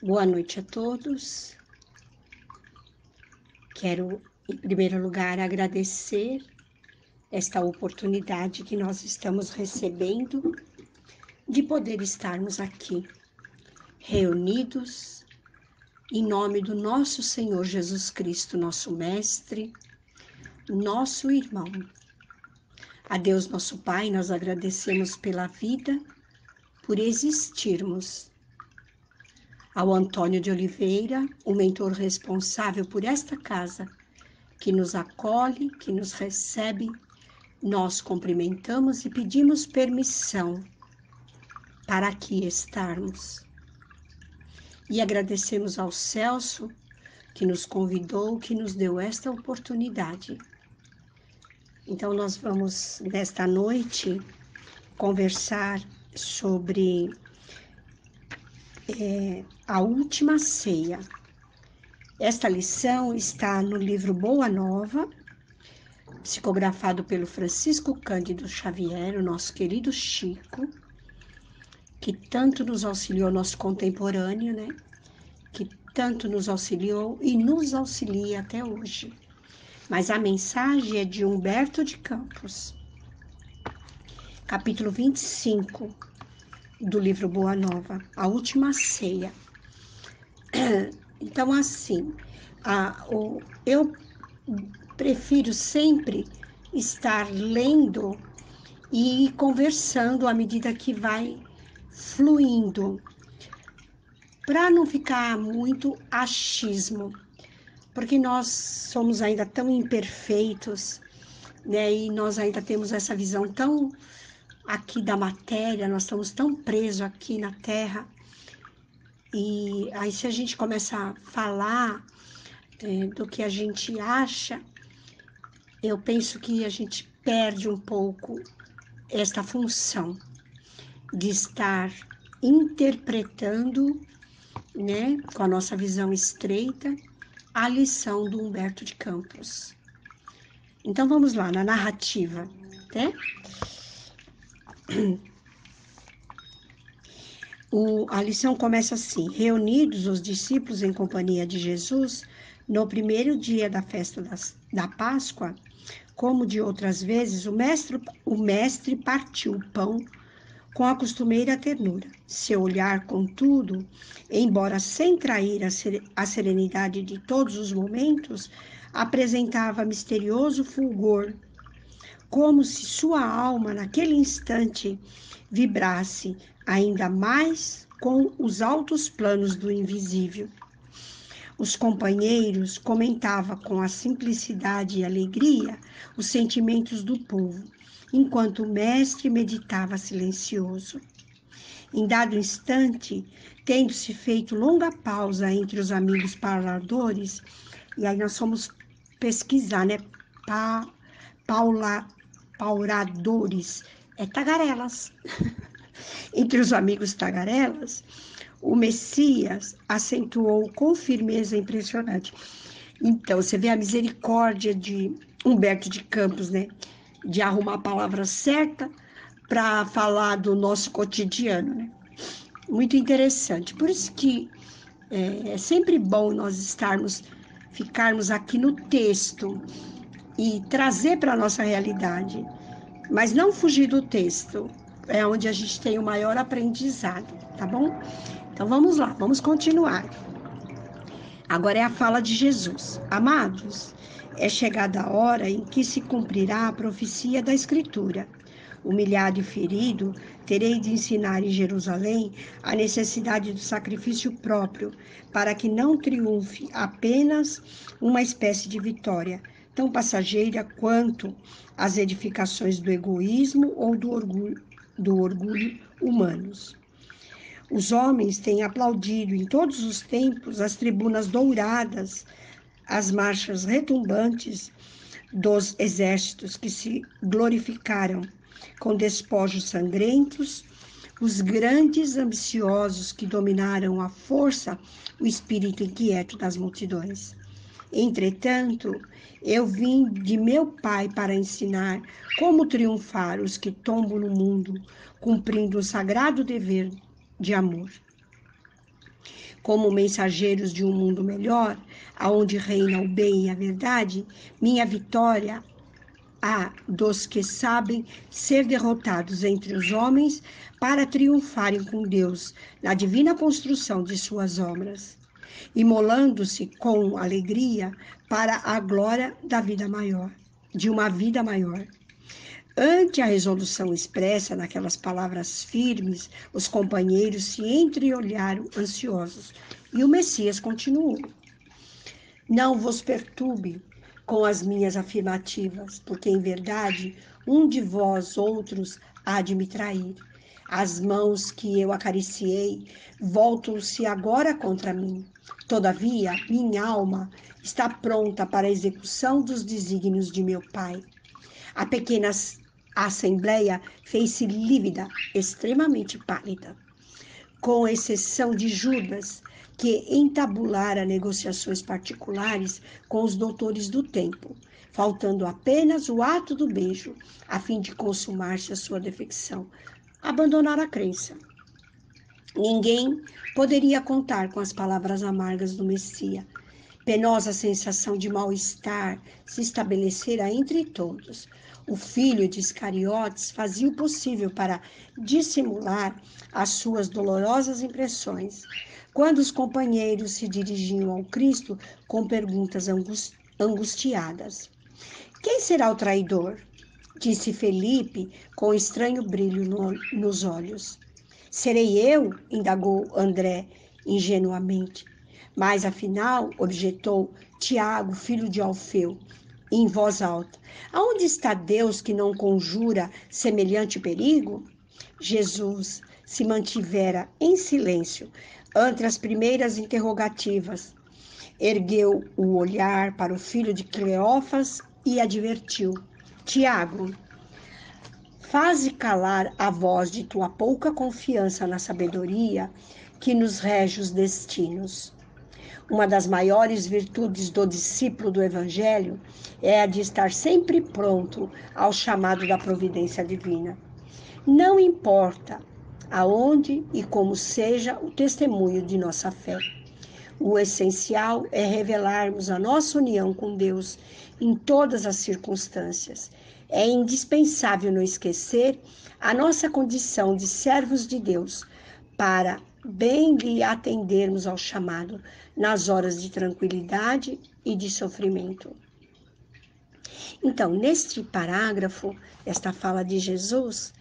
Boa noite a todos. Quero, em primeiro lugar, agradecer esta oportunidade que nós estamos recebendo de poder estarmos aqui, reunidos, em nome do nosso Senhor Jesus Cristo, nosso Mestre, nosso irmão. A Deus, nosso Pai, nós agradecemos pela vida, por existirmos ao Antônio de Oliveira, o mentor responsável por esta casa, que nos acolhe, que nos recebe, nós cumprimentamos e pedimos permissão para aqui estarmos. E agradecemos ao Celso, que nos convidou, que nos deu esta oportunidade. Então, nós vamos, nesta noite, conversar sobre é, a última ceia. Esta lição está no livro Boa Nova, psicografado pelo Francisco Cândido Xavier, o nosso querido Chico, que tanto nos auxiliou, nosso contemporâneo, né? Que tanto nos auxiliou e nos auxilia até hoje. Mas a mensagem é de Humberto de Campos, capítulo 25, do livro Boa Nova, a última ceia. Então, assim, a, o, eu prefiro sempre estar lendo e conversando à medida que vai fluindo, para não ficar muito achismo, porque nós somos ainda tão imperfeitos, né? E nós ainda temos essa visão tão aqui da matéria, nós estamos tão presos aqui na Terra. E aí, se a gente começa a falar é, do que a gente acha, eu penso que a gente perde um pouco esta função de estar interpretando, né, com a nossa visão estreita, a lição do Humberto de Campos. Então vamos lá, na narrativa, né? O, a lição começa assim: Reunidos os discípulos em companhia de Jesus, no primeiro dia da festa das, da Páscoa, como de outras vezes, o mestre, o mestre partiu o pão com a costumeira ternura. Seu olhar, contudo, embora sem trair a serenidade de todos os momentos, apresentava misterioso fulgor como se sua alma, naquele instante, vibrasse ainda mais com os altos planos do invisível. Os companheiros comentavam com a simplicidade e alegria os sentimentos do povo, enquanto o mestre meditava silencioso. Em dado instante, tendo-se feito longa pausa entre os amigos paradores, e aí nós fomos pesquisar, né? Pa, Paula, pauradores, é tagarelas. Entre os amigos tagarelas, o Messias acentuou com firmeza impressionante. Então, você vê a misericórdia de Humberto de Campos, né? De arrumar a palavra certa para falar do nosso cotidiano, né? Muito interessante. Por isso que é, é sempre bom nós estarmos, ficarmos aqui no texto, e trazer para a nossa realidade, mas não fugir do texto, é onde a gente tem o maior aprendizado, tá bom? Então vamos lá, vamos continuar. Agora é a fala de Jesus. Amados, é chegada a hora em que se cumprirá a profecia da Escritura. Humilhado e ferido, terei de ensinar em Jerusalém a necessidade do sacrifício próprio, para que não triunfe apenas uma espécie de vitória, tão passageira quanto as edificações do egoísmo ou do orgulho, do orgulho humanos. Os homens têm aplaudido em todos os tempos as tribunas douradas, as marchas retumbantes dos exércitos que se glorificaram com despojos sangrentos, os grandes ambiciosos que dominaram a força o espírito inquieto das multidões. Entretanto, eu vim de meu Pai para ensinar como triunfar os que tombam no mundo, cumprindo o sagrado dever de amor. Como mensageiros de um mundo melhor, aonde reina o bem e a verdade, minha vitória a dos que sabem ser derrotados entre os homens para triunfarem com Deus na divina construção de suas obras, imolando-se com alegria para a glória da vida maior, de uma vida maior. Ante a resolução expressa naquelas palavras firmes, os companheiros se entreolharam ansiosos, e o Messias continuou: Não vos perturbe com as minhas afirmativas, porque em verdade um de vós outros há de me trair. As mãos que eu acariciei voltam-se agora contra mim. Todavia, minha alma está pronta para a execução dos desígnios de meu Pai. A pequena assembleia fez-se lívida, extremamente pálida. Com exceção de Judas, que entabulara negociações particulares com os doutores do tempo, faltando apenas o ato do beijo, a fim de consumar-se a sua defecção, abandonar a crença. Ninguém poderia contar com as palavras amargas do Messias. Penosa sensação de mal-estar se estabelecera entre todos. O filho de Iscariotes fazia o possível para dissimular as suas dolorosas impressões. Quando os companheiros se dirigiam ao Cristo com perguntas angustiadas: Quem será o traidor? Disse Felipe com estranho brilho no, nos olhos. Serei eu? indagou André ingenuamente. Mas afinal, objetou Tiago, filho de Alfeu, em voz alta: Aonde está Deus que não conjura semelhante perigo? Jesus se mantivera em silêncio, entre as primeiras interrogativas. Ergueu o olhar para o filho de Cleófas e advertiu: Tiago, faze calar a voz de tua pouca confiança na sabedoria que nos rege os destinos. Uma das maiores virtudes do discípulo do Evangelho é a de estar sempre pronto ao chamado da providência divina. Não importa aonde e como seja o testemunho de nossa fé. O essencial é revelarmos a nossa união com Deus em todas as circunstâncias. É indispensável não esquecer a nossa condição de servos de Deus para bem lhe atendermos ao chamado nas horas de tranquilidade e de sofrimento. Então, neste parágrafo, esta fala de Jesus,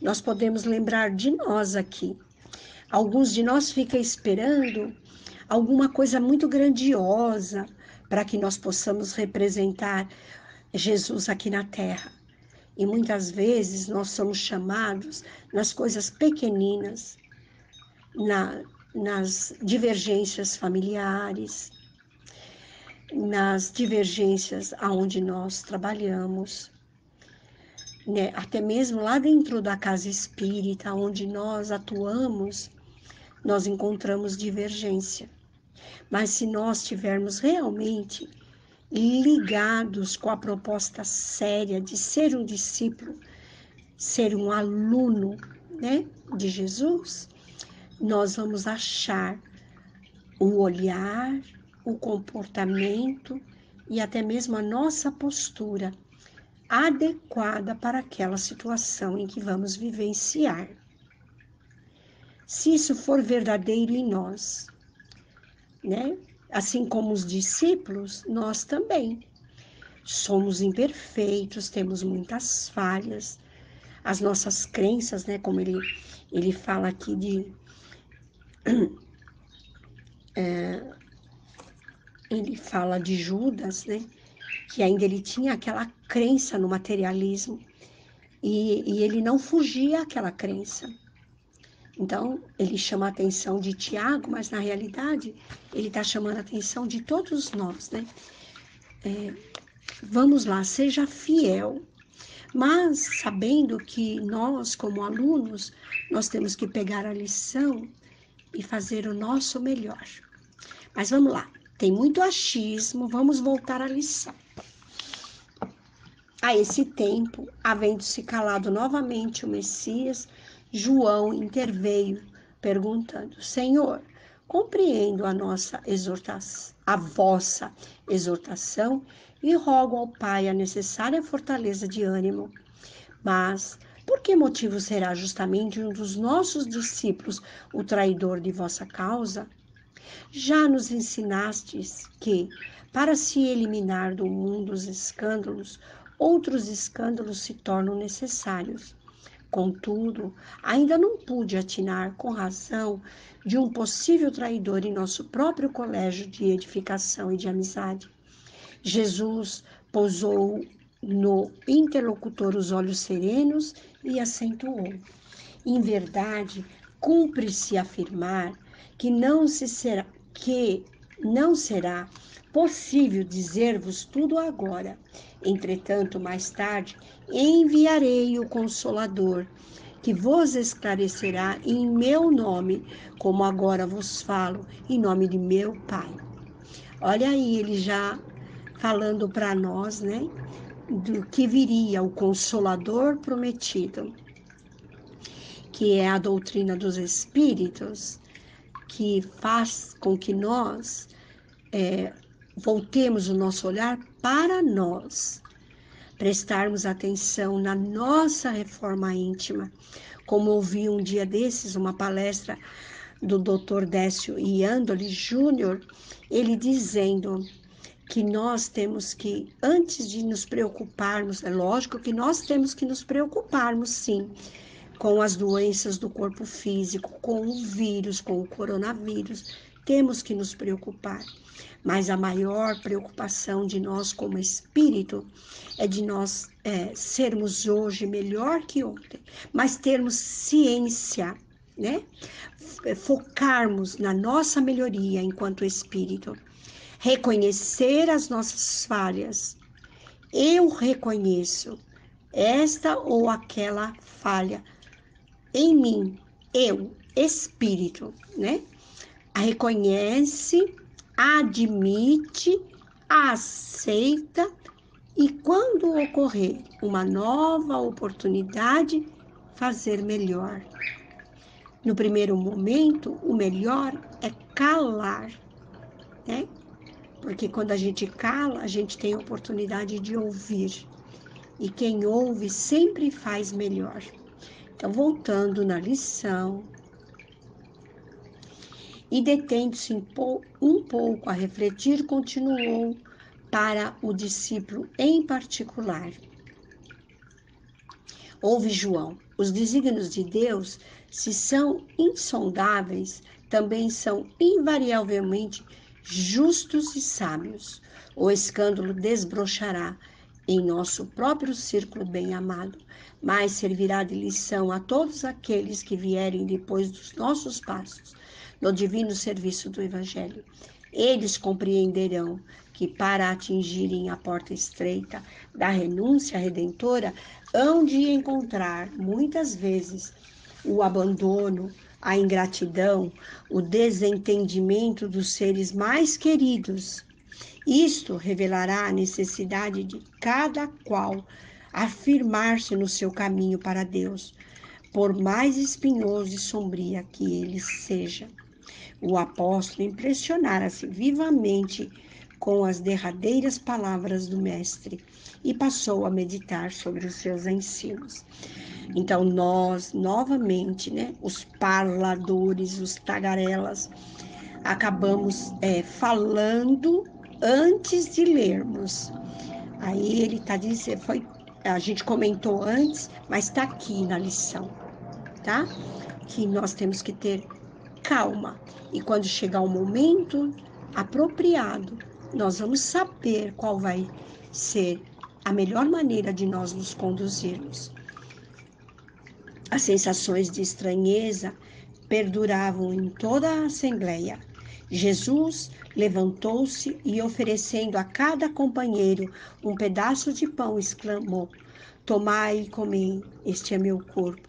nós podemos lembrar de nós aqui. Alguns de nós ficam esperando alguma coisa muito grandiosa para que nós possamos representar Jesus aqui na terra. E muitas vezes nós somos chamados nas coisas pequeninas, na, nas divergências familiares, nas divergências aonde nós trabalhamos, né, até mesmo lá dentro da casa espírita, onde nós atuamos, nós encontramos divergência. Mas se nós estivermos realmente ligados com a proposta séria de ser um discípulo, ser um aluno né, de Jesus, nós vamos achar o olhar, o comportamento e até mesmo a nossa postura adequada para aquela situação em que vamos vivenciar. Se isso for verdadeiro em nós, né? Assim como os discípulos, nós também somos imperfeitos, temos muitas falhas, as nossas crenças, né? Como ele, ele fala aqui de. É, ele fala de Judas, né? que ainda ele tinha aquela crença no materialismo e, e ele não fugia àquela crença. Então, ele chama a atenção de Tiago, mas na realidade ele está chamando a atenção de todos nós, né? É, vamos lá, seja fiel, mas sabendo que nós, como alunos, nós temos que pegar a lição e fazer o nosso melhor. Mas vamos lá, tem muito achismo, vamos voltar à lição. A esse tempo, havendo-se calado novamente o Messias, João interveio, perguntando: Senhor, compreendo a nossa exortação, a vossa exortação e rogo ao Pai a necessária fortaleza de ânimo. Mas por que motivo será justamente um dos nossos discípulos o traidor de vossa causa? Já nos ensinastes que, para se eliminar do mundo os escândalos, outros escândalos se tornam necessários. Contudo, ainda não pude atinar com razão de um possível traidor em nosso próprio colégio de edificação e de amizade. Jesus pousou no interlocutor os olhos serenos e acentuou: Em verdade, cumpre-se afirmar que não se será que não será possível dizer-vos tudo agora. Entretanto, mais tarde enviarei o consolador, que vos esclarecerá em meu nome, como agora vos falo, em nome de meu Pai. Olha aí, ele já falando para nós, né, do que viria o consolador prometido, que é a doutrina dos espíritos, que faz com que nós é, voltemos o nosso olhar para nós, prestarmos atenção na nossa reforma íntima. Como ouvi um dia desses uma palestra do Dr. Décio Iandoli Júnior, ele dizendo que nós temos que, antes de nos preocuparmos, é lógico que nós temos que nos preocuparmos, sim, com as doenças do corpo físico, com o vírus, com o coronavírus, temos que nos preocupar. Mas a maior preocupação de nós como espírito é de nós é, sermos hoje melhor que ontem, mas termos ciência, né? Focarmos na nossa melhoria enquanto espírito reconhecer as nossas falhas. Eu reconheço esta ou aquela falha em mim, eu, espírito, né? Reconhece, admite, aceita e quando ocorrer uma nova oportunidade, fazer melhor. No primeiro momento, o melhor é calar, né? Porque quando a gente cala, a gente tem a oportunidade de ouvir. E quem ouve sempre faz melhor. Então, voltando na lição, e detendo-se um pouco a refletir, continuou para o discípulo em particular. Ouve João, os desígnios de Deus, se são insondáveis, também são invariavelmente justos e sábios. O escândalo desbrochará em nosso próprio círculo bem amado, mas servirá de lição a todos aqueles que vierem depois dos nossos passos no divino serviço do Evangelho. Eles compreenderão que para atingirem a porta estreita da renúncia redentora, hão de encontrar muitas vezes o abandono, a ingratidão, o desentendimento dos seres mais queridos. Isto revelará a necessidade de cada qual afirmar-se no seu caminho para Deus, por mais espinhoso e sombria que ele seja. O apóstolo impressionara-se vivamente com as derradeiras palavras do Mestre e passou a meditar sobre os seus ensinos. Então, nós, novamente, né, os parladores, os tagarelas, acabamos é, falando antes de lermos. Aí ele está dizendo, foi, a gente comentou antes, mas está aqui na lição, tá? Que nós temos que ter calma. E quando chegar o momento apropriado, nós vamos saber qual vai ser a melhor maneira de nós nos conduzirmos. As sensações de estranheza perduravam em toda a assembleia. Jesus levantou-se e, oferecendo a cada companheiro um pedaço de pão, exclamou: Tomai e comei, este é meu corpo.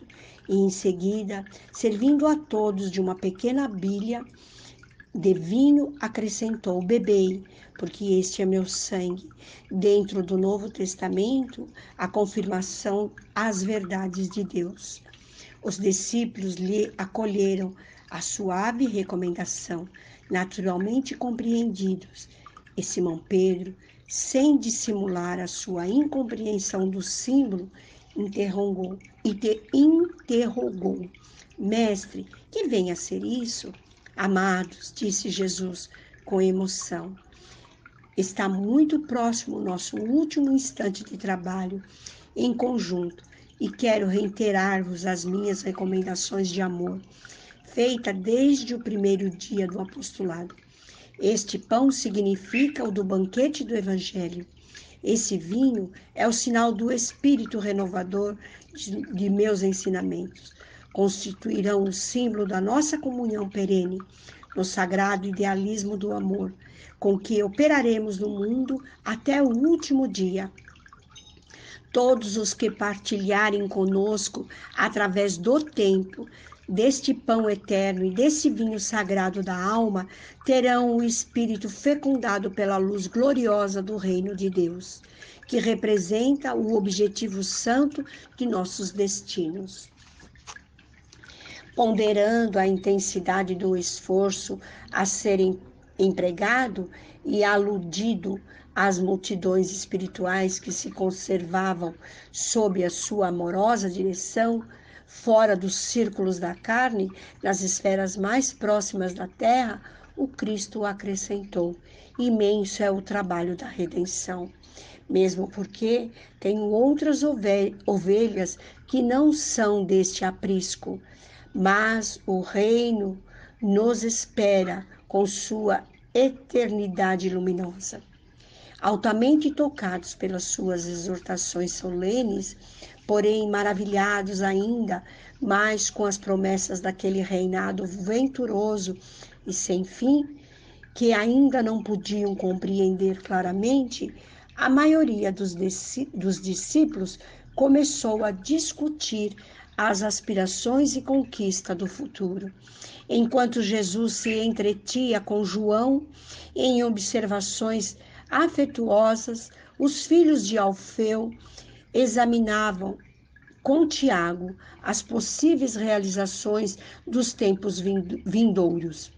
E em seguida, servindo a todos de uma pequena bilha de vinho, acrescentou: Bebei, porque este é meu sangue. Dentro do Novo Testamento, a confirmação às verdades de Deus. Os discípulos lhe acolheram a suave recomendação, naturalmente compreendidos, e Simão Pedro, sem dissimular a sua incompreensão do símbolo, interrogou e te interrogou: Mestre, que vem a ser isso? Amados, disse Jesus com emoção, está muito próximo o nosso último instante de trabalho em conjunto e quero reiterar-vos as minhas recomendações de amor, feita desde o primeiro dia do apostolado. Este pão significa o do banquete do Evangelho. Esse vinho é o sinal do Espírito renovador de, de meus ensinamentos. Constituirão o símbolo da nossa comunhão perene, no sagrado idealismo do amor, com que operaremos no mundo até o último dia. Todos os que partilharem conosco através do tempo deste pão eterno e desse vinho sagrado da alma, terão o espírito fecundado pela luz gloriosa do reino de Deus, que representa o objetivo santo de nossos destinos. Ponderando a intensidade do esforço a ser empregado e aludido às multidões espirituais que se conservavam sob a sua amorosa direção, fora dos círculos da carne, nas esferas mais próximas da terra, o Cristo acrescentou: imenso é o trabalho da redenção. Mesmo porque tenho outras ovelhas que não são deste aprisco, mas o reino nos espera com sua eternidade luminosa. Altamente tocados pelas suas exortações solenes, porém maravilhados ainda mais com as promessas daquele reinado venturoso e sem fim, que ainda não podiam compreender claramente, a maioria dos, dos discípulos começou a discutir as aspirações e conquista do futuro. Enquanto Jesus se entretia com João em observações afetuosas, os filhos de Alfeu examinavam com Tiago as possíveis realizações dos tempos vindouros,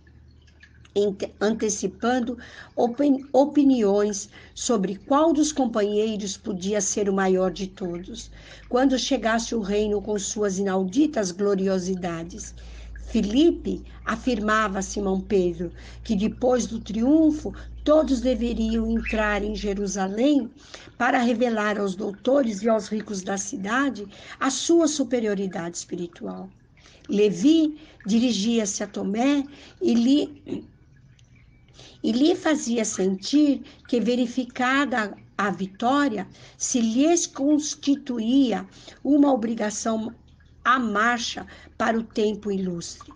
antecipando opiniões sobre qual dos companheiros podia ser o maior de todos, quando chegasse o reino com suas inauditas gloriosidades. Filipe afirmava a Simão Pedro que depois do triunfo todos deveriam entrar em Jerusalém para revelar aos doutores e aos ricos da cidade a sua superioridade espiritual. Levi dirigia-se a Tomé e lhe, e lhe fazia sentir que, verificada a vitória, se lhes constituía uma obrigação a marcha para o tempo ilustre,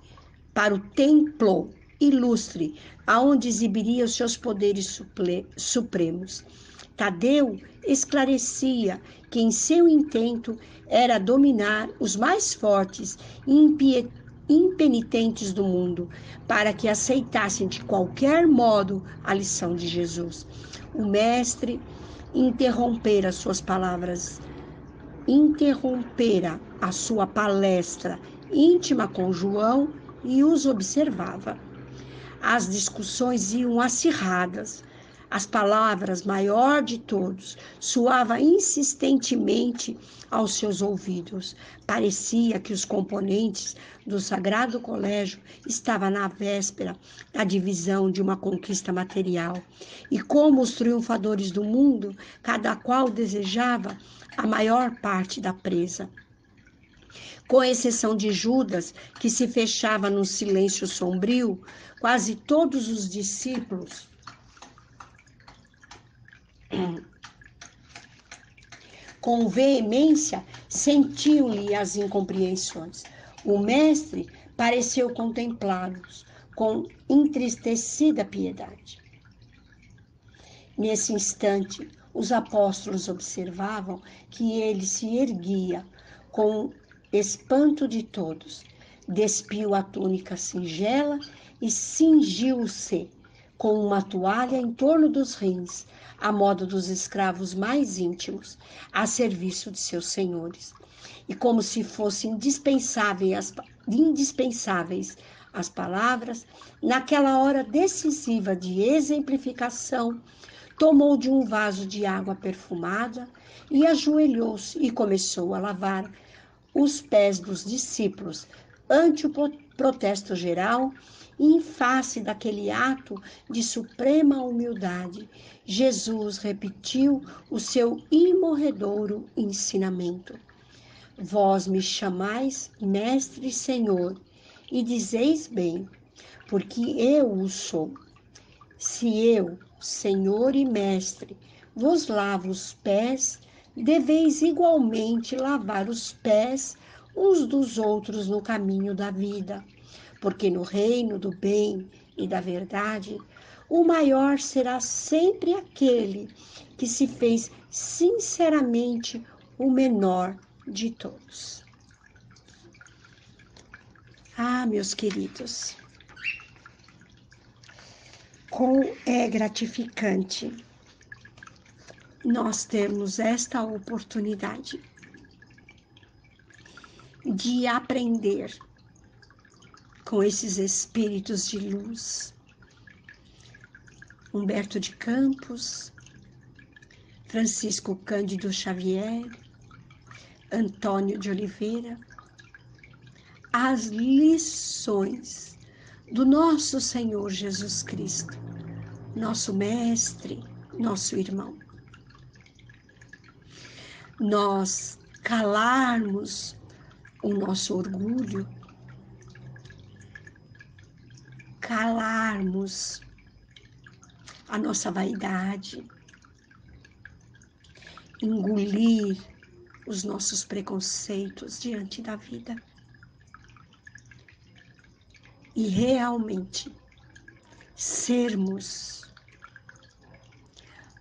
para o templo ilustre, aonde exibiria os seus poderes supremos. Tadeu esclarecia que em seu intento era dominar os mais fortes e impenitentes do mundo, para que aceitassem de qualquer modo a lição de Jesus. O mestre interrompera suas palavras interrompera a sua palestra íntima com João e os observava. As discussões iam acirradas. As palavras, maior de todos, soava insistentemente aos seus ouvidos. Parecia que os componentes do Sagrado Colégio estavam na véspera da divisão de uma conquista material. E como os triunfadores do mundo, cada qual desejava a maior parte da presa. Com exceção de Judas, que se fechava num silêncio sombrio, quase todos os discípulos com veemência sentiam-lhe as incompreensões. O mestre pareceu contemplá-los com entristecida piedade. Nesse instante, os apóstolos observavam que ele se erguia com espanto de todos, despiu a túnica singela e cingiu-se com uma toalha em torno dos rins, a modo dos escravos mais íntimos, a serviço de seus senhores. E como se fossem indispensáveis as, indispensáveis as palavras, naquela hora decisiva de exemplificação, tomou de um vaso de água perfumada e ajoelhou-se e começou a lavar os pés dos discípulos ante o protesto geral em face daquele ato de suprema humildade, Jesus repetiu o seu imorredouro ensinamento. Vós me chamais Mestre e Senhor, e dizeis bem, porque eu o sou. Se eu, Senhor e Mestre, vos lavo os pés, deveis igualmente lavar os pés uns dos outros no caminho da vida, porque no reino do bem e da verdade, o maior será sempre aquele que se fez sinceramente o menor de todos. Ah, meus queridos, como é gratificante nós termos esta oportunidade de aprender com esses espíritos de luz. Humberto de Campos, Francisco Cândido Xavier, Antônio de Oliveira, as lições do nosso Senhor Jesus Cristo, nosso Mestre, nosso irmão. Nós calarmos o nosso orgulho, calarmos a nossa vaidade, engolir os nossos preconceitos diante da vida e realmente sermos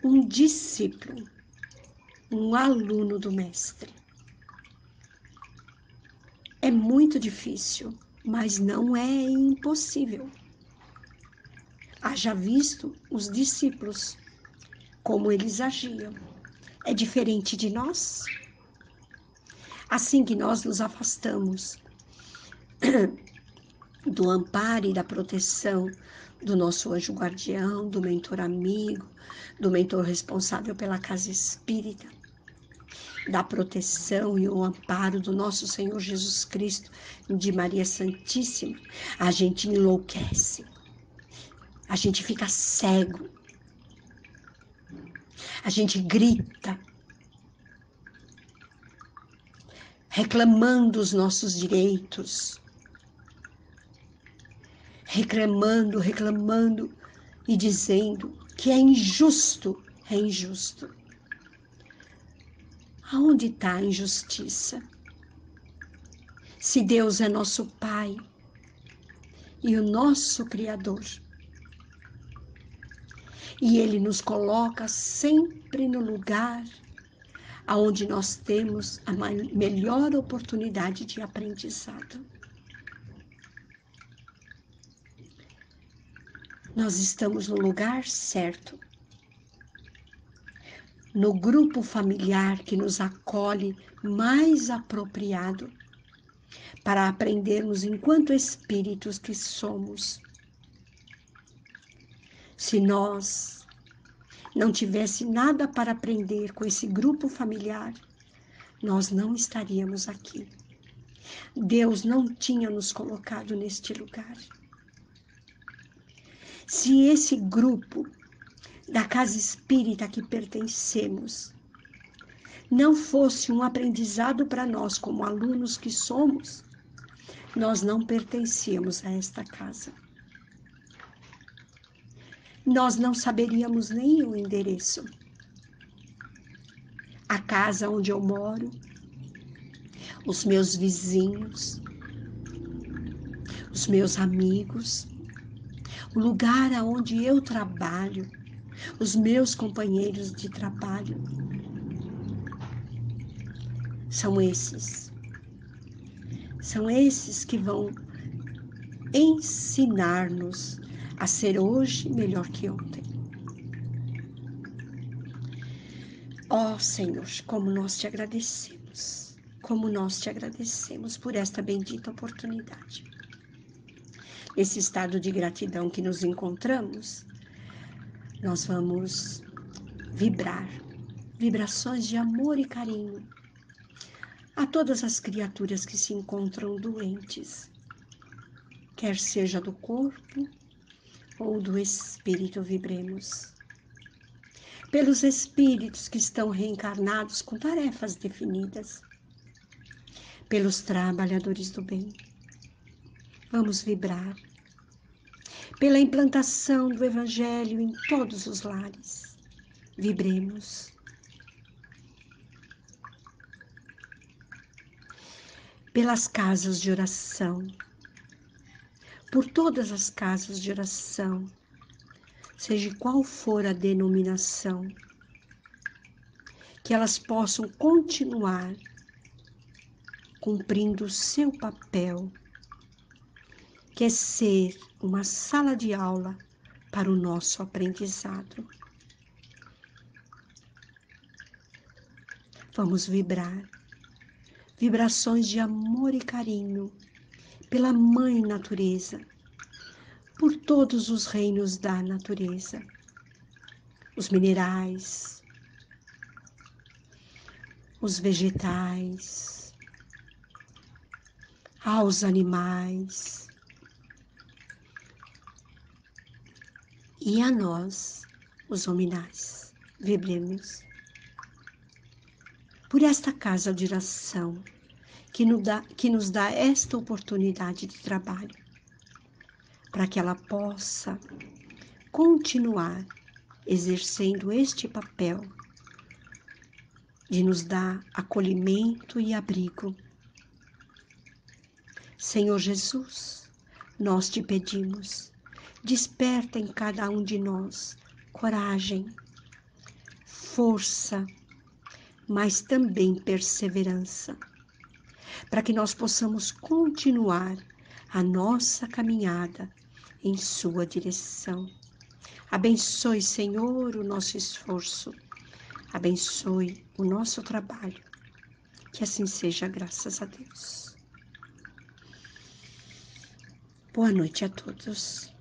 um discípulo, um aluno do Mestre. É muito difícil, mas não é impossível. Haja visto os discípulos, como eles agiam. É diferente de nós? Assim que nós nos afastamos do amparo e da proteção do nosso anjo guardião, do mentor amigo, do mentor responsável pela casa espírita, da proteção e o amparo do nosso Senhor Jesus Cristo, de Maria Santíssima, a gente enlouquece, a gente fica cego, a gente grita, reclamando os nossos direitos, reclamando, reclamando e dizendo que é injusto, é injusto. Aonde está a injustiça? Se Deus é nosso Pai e o nosso Criador, e Ele nos coloca sempre no lugar aonde nós temos a melhor oportunidade de aprendizado. nós estamos no lugar certo, no grupo familiar que nos acolhe mais apropriado para aprendermos enquanto espíritos que somos. Se nós não tivesse nada para aprender com esse grupo familiar, nós não estaríamos aqui. Deus não tinha nos colocado neste lugar. Se esse grupo da casa espírita que pertencemos não fosse um aprendizado para nós, como alunos que somos, nós não pertencíamos a esta casa. Nós não saberíamos nem o endereço. A casa onde eu moro, os meus vizinhos, os meus amigos, o lugar aonde eu trabalho, os meus companheiros de trabalho. São esses. São esses que vão ensinar-nos a ser hoje melhor que ontem. Ó oh, Senhor, como nós te agradecemos. como nós te agradecemos por esta bendita oportunidade. Nesse estado de gratidão que nos encontramos, nós vamos vibrar vibrações de amor e carinho a todas as criaturas que se encontram doentes, quer seja do corpo ou do espírito, vibremos. Pelos espíritos que estão reencarnados com tarefas definidas, pelos trabalhadores do bem. Vamos vibrar pela implantação do Evangelho em todos os lares. Vibremos. Pelas casas de oração, por todas as casas de oração, seja qual for a denominação, que elas possam continuar cumprindo o seu papel, que é ser uma sala de aula para o nosso aprendizado. Vamos vibrar vibrações de amor e carinho pela Mãe Natureza, por todos os reinos da natureza, os minerais, os vegetais, aos animais e a nós, os hominais. Vibremos por esta casa de oração que nos dá, que nos dá esta oportunidade de trabalho, para que ela possa continuar exercendo este papel de nos dar acolhimento e abrigo. Senhor Jesus, nós te pedimos, desperta em cada um de nós coragem, força, mas também perseverança para que nós possamos continuar a nossa caminhada em Sua direção. Abençoe, Senhor, o nosso esforço, abençoe o nosso trabalho. Que assim seja, graças a Deus. Boa noite a todos.